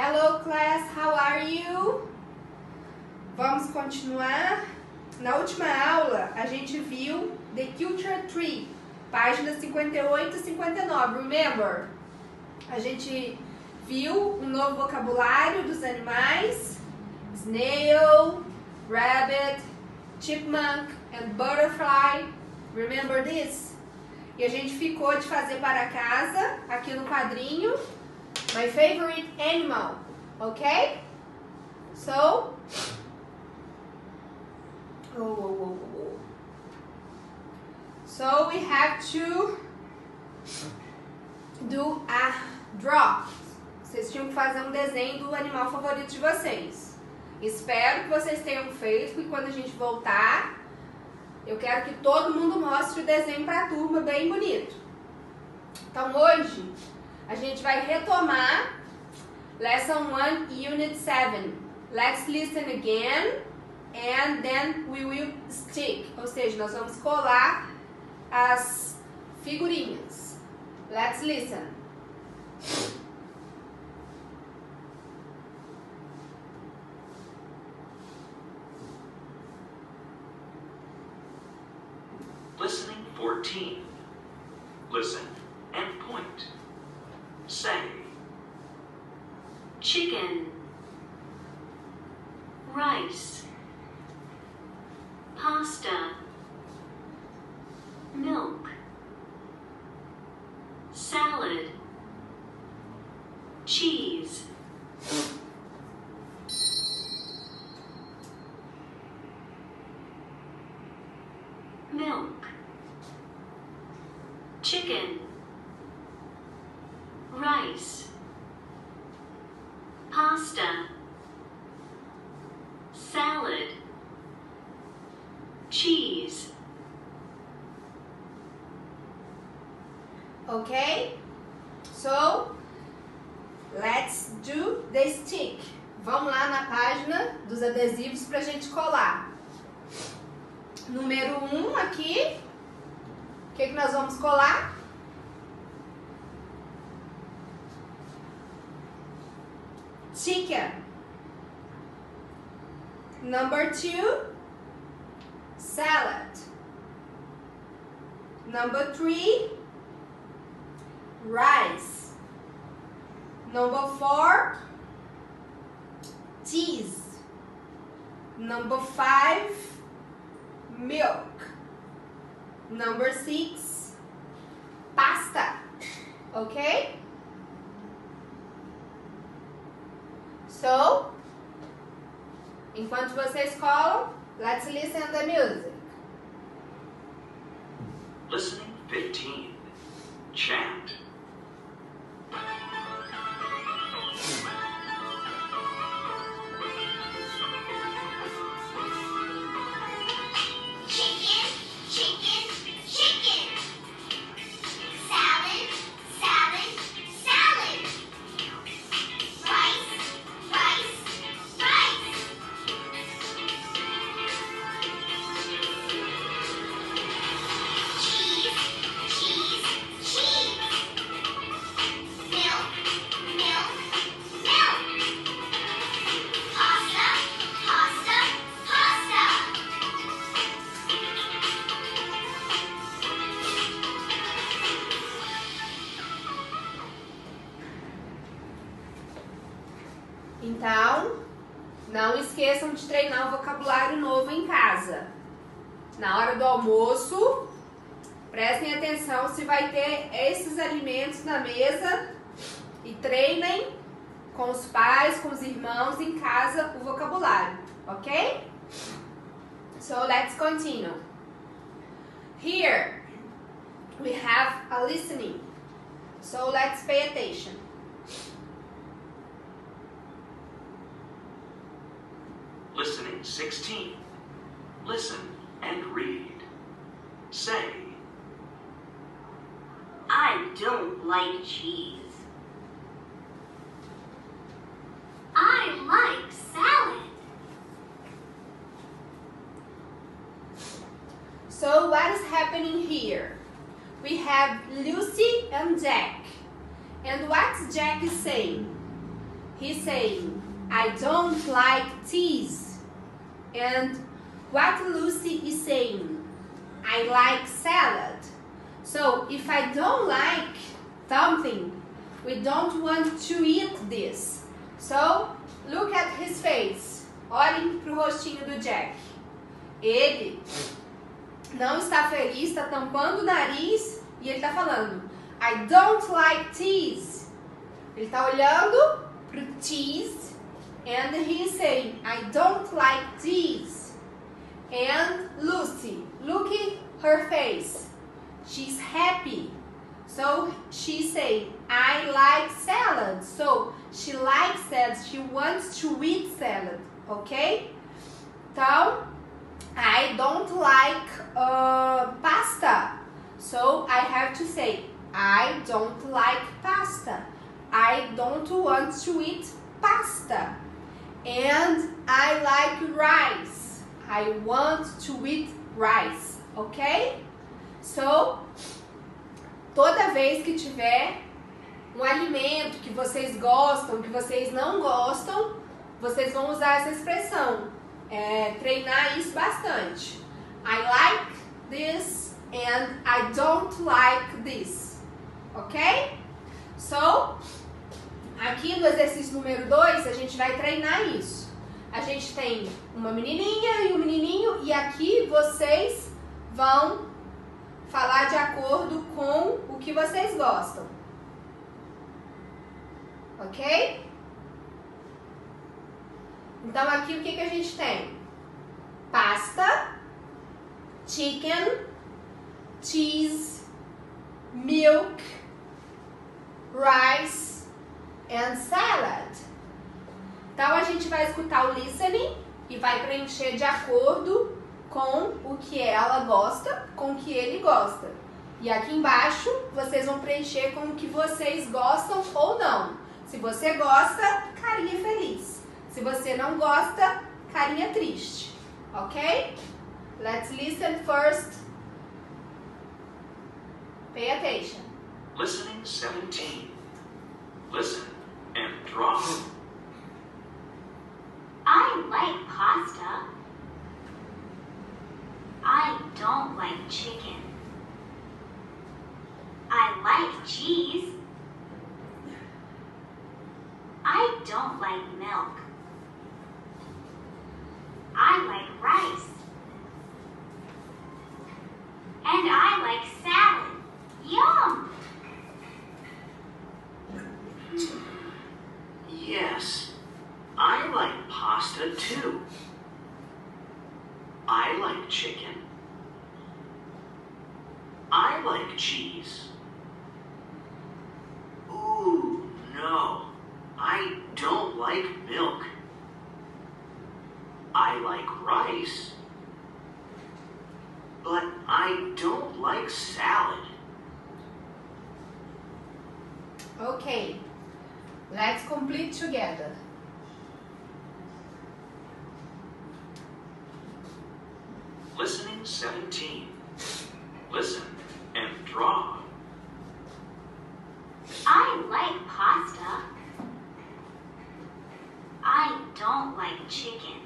Hello class, how are you? Vamos continuar. Na última aula, a gente viu The Culture Tree, páginas 58 e 59. Remember? A gente viu um novo vocabulário dos animais: snail, rabbit, chipmunk and butterfly. Remember this? E a gente ficou de fazer para casa, aqui no quadrinho, my favorite animal, ok? So, oh, oh, oh, oh. So we have to do a draw. Vocês tinham que fazer um desenho do animal favorito de vocês. Espero que vocês tenham feito, e quando a gente voltar, eu quero que todo mundo mostre o desenho para a turma bem bonito. Então hoje a gente vai retomar Lesson 1, Unit 7. Let's listen again and then we will stick. Ou seja, nós vamos colar as figurinhas. Let's listen. Listening 14. Listen milk, chicken, rice, Número 1 um aqui. O que, que nós vamos colar? Chicken. Number 2, salad. Number 3, rice. Number four, cheese. Number five, milk. Number six, pasta. Okay? So, enquanto vocês colam, let's listen to the music. listening 15. Chant. Não esqueçam de treinar o vocabulário novo em casa. Na hora do almoço, prestem atenção se vai ter esses alimentos na mesa e treinem com os pais, com os irmãos em casa o vocabulário, ok? So let's continue. Here we have a listening. So let's pay attention. Listening 16. Listen and read. Say, I don't like cheese. I like salad. So what is happening here? We have Lucy and Jack. And what's Jack saying? he's saying, I don't like cheese. And what Lucy is saying, I like salad. So if I don't like something, we don't want to eat this. So look at his face. Olhem pro rostinho do Jack. Ele não está feliz, está tampando o nariz e ele está falando: I don't like cheese. Ele está olhando pro cheese and he's saying, I don't like cheese. And Lucy, look at her face. She's happy. So she's saying, I like salad. So she likes salad. She wants to eat salad. Okay? Então, I don't like uh, pasta. So I have to say, I don't like pasta. I don't want to eat pasta. And I like rice. I want to eat rice. Ok? So, toda vez que tiver um alimento que vocês gostam, que vocês não gostam, vocês vão usar essa expressão. É, treinar isso bastante. I like this and I don't like this. Ok? So, aqui no exercício número 2, a gente vai treinar isso. A gente tem uma menininha e um menininho, e aqui vocês vão falar de acordo com o que vocês gostam. Ok? Então aqui o que, que a gente tem? Pasta, chicken, cheese, milk, rice and salad. Então a gente vai escutar o listening e vai preencher de acordo com o que ela gosta, com o que ele gosta. E aqui embaixo vocês vão preencher com o que vocês gostam ou não. Se você gosta, carinha feliz. Se você não gosta, carinha triste. Ok? Let's listen first. Pay attention. Listening 17. Listen I like pasta. I don't like chicken. I like cheese. I don't like milk. I like rice. And I like salad. Yum! Yes, I like pasta too. I like chicken. I like cheese. Ooh, no. I don't like milk. I like rice. But I don't like salad. Ok. Let's complete together. Listening 17. Listen and draw. I like pasta. I don't like chicken.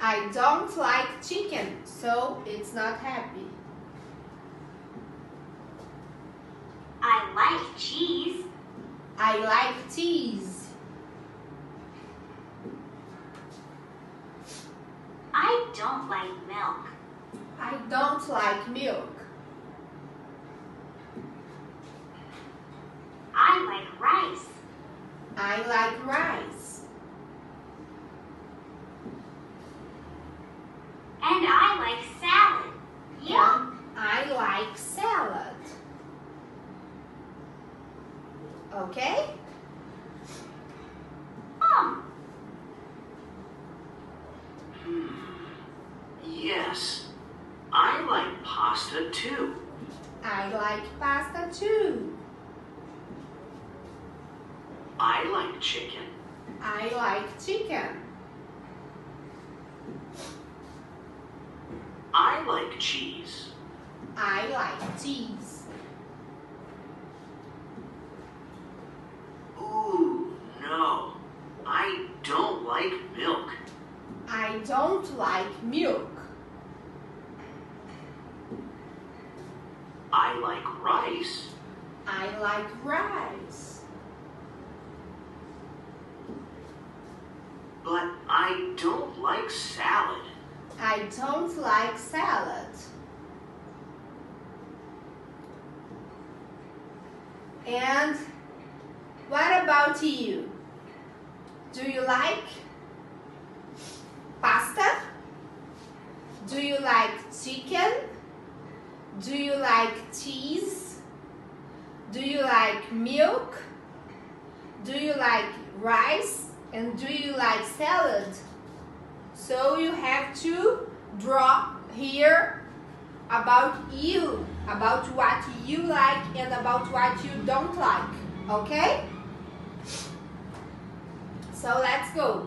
I don't like chicken, so it's not happy. I like cheese. I like cheese. I don't like milk. I don't like milk. I like rice. I like rice. And I like salad. Yum! I like salad. Okay? Um, Yes, I like pasta too. I like pasta too. I like chicken. I like chicken. I like cheese. I like cheese. Like milk. I like rice. I like rice. But I don't like salad. I don't like salad. And what about you? Do you like pasta? Do you like chicken? Do you like cheese? Do you like milk? Do you like rice? And do you like salad? So you have to draw here about you, about what you like and about what you don't like. Okay? So let's go.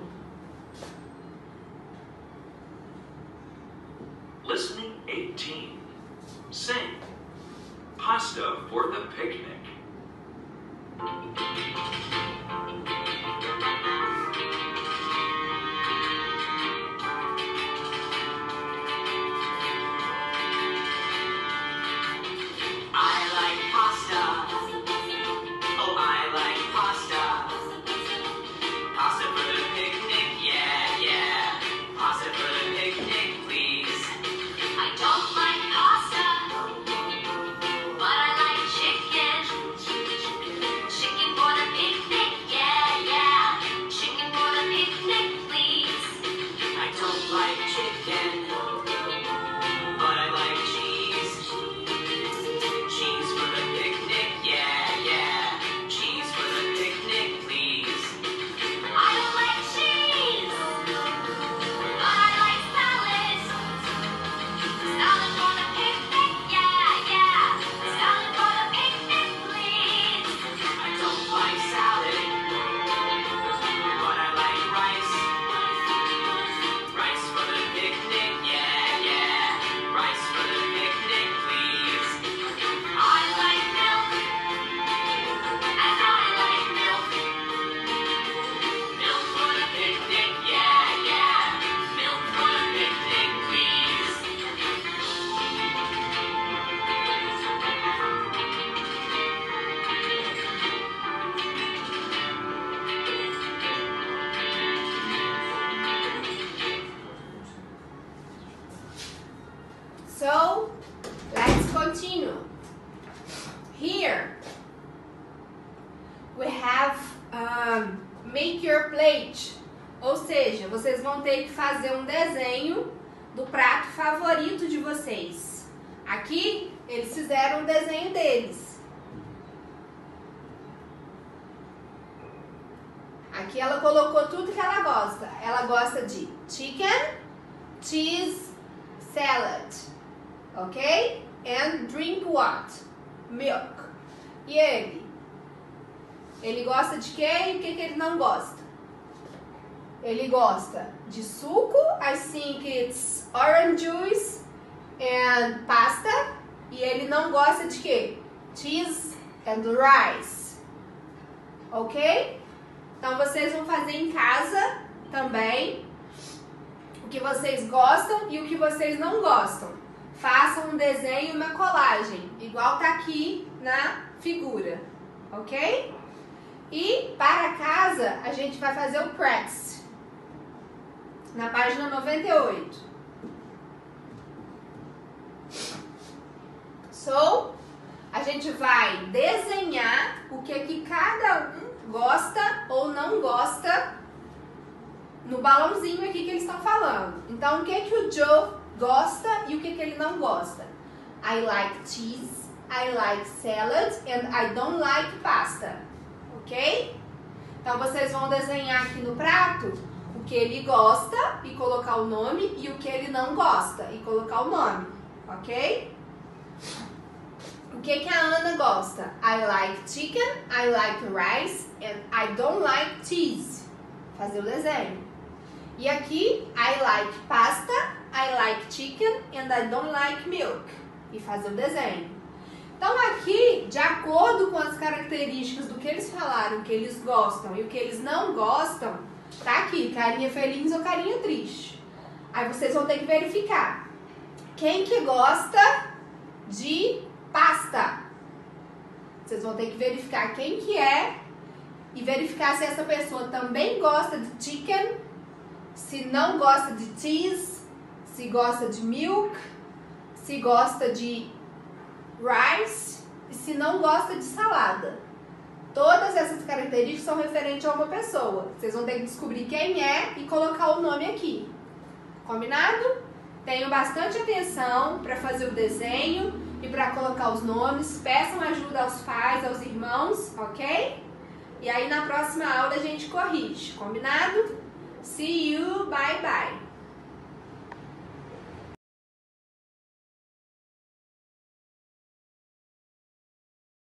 Listening 18. Sing. Pasta for the picnic. Here we have um, make your plate. Ou seja, vocês vão ter que fazer um desenho do prato favorito de vocês. Aqui eles fizeram o desenho deles. Aqui ela colocou tudo que ela gosta. Ela gosta de chicken, cheese, salad, ok? And drink what? Milk. E ele? Ele gosta de quê e o que, que ele não gosta? Ele gosta de suco, I think it's orange juice and pasta. E ele não gosta de quê? Cheese and rice. Ok? Então vocês vão fazer em casa também o que vocês gostam e o que vocês não gostam. Façam um desenho, uma colagem, igual tá aqui na figura, ok? E para casa a gente vai fazer o practice na página 98. So, a gente vai desenhar o que que cada um gosta ou não gosta no balãozinho aqui que eles estão falando. Então, o que que o Joe gosta e o que que ele não gosta? I like cheese, I like salad and I don't like pasta. Ok? Então, vocês vão desenhar aqui no prato o que ele gosta e colocar o nome e o que ele não gosta e colocar o nome. Ok? O que, que a Ana gosta? I like chicken, I like rice and I don't like cheese. Fazer o desenho. E aqui, I like pasta, I like chicken and I don't like milk. E fazer o desenho. Então aqui, de acordo com as características do que eles falaram, que eles gostam e o que eles não gostam, tá aqui, carinha feliz ou carinha triste. Aí vocês vão ter que verificar. Quem que gosta de pasta? Vocês vão ter que verificar quem que é e verificar se essa pessoa também gosta de chicken, se não gosta de cheese, se gosta de milk, se gosta de rice e se não gosta de salada. Todas essas características são referentes a uma pessoa. Vocês vão ter que descobrir quem é e colocar o nome aqui. Combinado? Tenham bastante atenção para fazer o desenho e para colocar os nomes. Peçam ajuda aos pais, aos irmãos, ok? E aí na próxima aula a gente corrige. Combinado? See you, bye bye.